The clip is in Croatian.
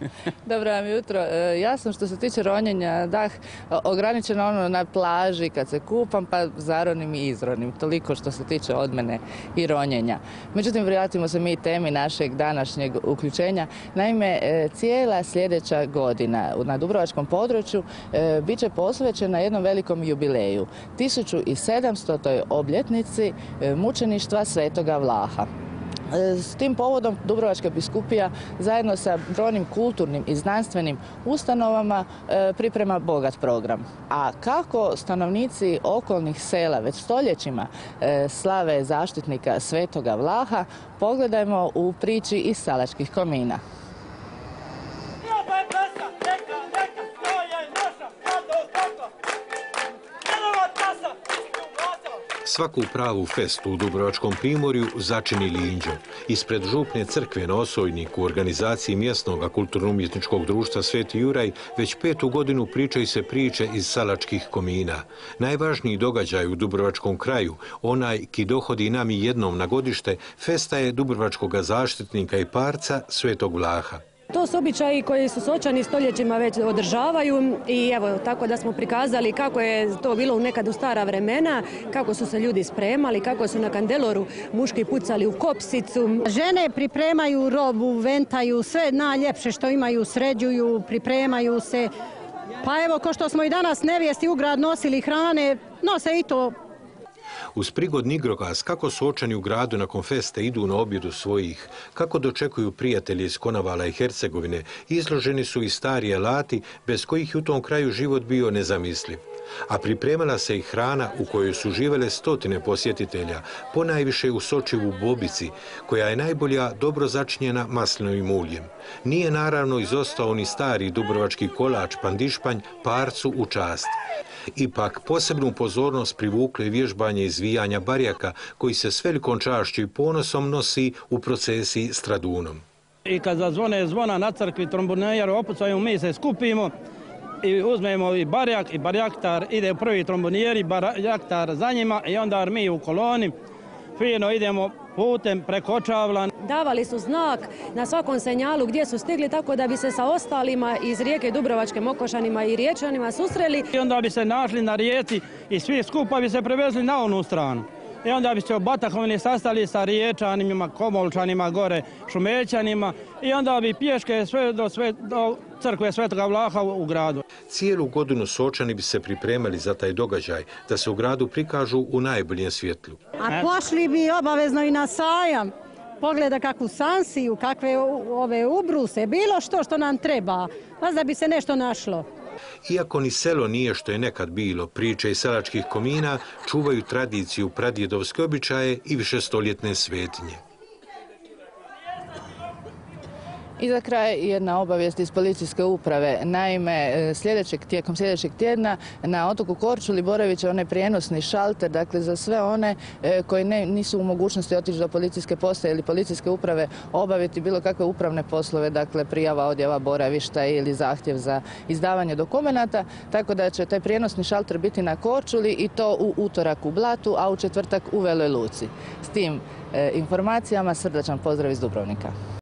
Dobro vam jutro. E, Ja sam što se tiče ronjenja, dah, ograničena ono na plaži kad se kupam, pa zaronim i izronim. Toliko što se tiče od mene i ronjenja. Međutim, vratimo se mi temi našeg današnjeg uključenja. Naime, e, cijela sljedeća godina na Dubrovačkom području e, bit će posvećena jednom velikom jubileju. 1700. obljetnici mučeništva Svetoga Vlaha. E, S tim povodom Dubrovačka biskupija zajedno sa brojnim kulturnim i znanstvenim ustanovama e, priprema bogat program. A kako stanovnici okolnih sela već stoljećima e, slave zaštitnika Svetoga Vlaha, pogledajmo u priči iz Salačkih komina. Svaku pravu festu u Dubrovačkom primorju začini Linđo. Ispred župne crkve na Osojniku u organizaciji mjesnog kulturno-umjetničkog društva Sveti Juraj već petu godinu pričaju se priče iz salačkih komina. Najvažniji događaj u Dubrovačkom kraju, onaj ki dohodi nami jednom na godište, festa je Dubrovačkog zaštitnika i parca Svetog Vlaha. To su običaji koji su sočani stoljećima već održavaju i evo tako da smo prikazali kako je to bilo u nekad u stara vremena, kako su se ljudi spremali, kako su na kandeloru muški pucali u kopsicu. Žene pripremaju robu, ventaju, sve najljepše što imaju, sređuju, pripremaju se. Pa evo, ko što smo i danas nevijesti u grad nosili hrane, nose i to Uz prigodni igrokaz kako su očani u gradu nakon feste idu na objedu svojih, kako dočekuju prijatelji iz Konavala i Hercegovine, izloženi su i stari alati bez kojih je u tom kraju život bio nezamisliv. A pripremala se i hrana u kojoj su živele stotine posjetitelja, ponajviše u Sočivu bobici, koja je najbolja dobro začinjena maslinovim uljem. Nije naravno izostao ni stari dubrovački kolač pandišpanj parcu u čast. Ipak posebnu pozornost privuklo je vježbanje izvijanja barjaka koji se s velikom čašću i ponosom nosi u procesiji s tradunom. I kad zazvone zvona na crkvi trombonejar opucaju, mi se skupimo i uzmemo i barjak i barjaktar, ide prvi trombonijeri, barjaktar za njima i onda mi u koloni fino idemo putem preko Čavla. Davali su znak na svakom senjalu gdje su stigli tako da bi se sa ostalima iz rijeke Dubrovačke Mokošanima i Riječanima susreli. I onda bi se našli na rijeci i svi skupa bi se prevezli na onu stranu. I onda bi se u Batahovini sastali sa Riječanima, Komolčanima, gore Šumećanima i onda bi pješke sve do, sve do crkve Svetoga Vlaha u, gradu. Cijelu godinu Sočani bi se pripremali za taj događaj, da se u gradu prikažu u najboljem svjetlu. A pošli bi obavezno i na sajam. Pogleda kakvu sansiju, kakve ove ubruse, bilo što što nam treba. Pa da bi se nešto našlo. Iako ni selo nije što je nekad bilo, priče iz selačkih komina čuvaju tradiciju pradjedovske običaje i višestoljetne svetinje. I za kraj jedna obavijest iz policijske uprave. Naime, e, sljedećeg, tijekom sljedećeg tjedna na otoku Korčuli boravit će onaj prijenosni šalter, dakle za sve one e, koji ne, nisu u mogućnosti otići do policijske postaje ili policijske uprave obaviti bilo kakve upravne poslove, dakle prijava odjava boravišta ili zahtjev za izdavanje dokumenata, tako da će taj prijenosni šalter biti na Korčuli i to u utorak u Blatu, a u četvrtak u Veloj Luci. S tim e, informacijama srdačan pozdrav iz Dubrovnika.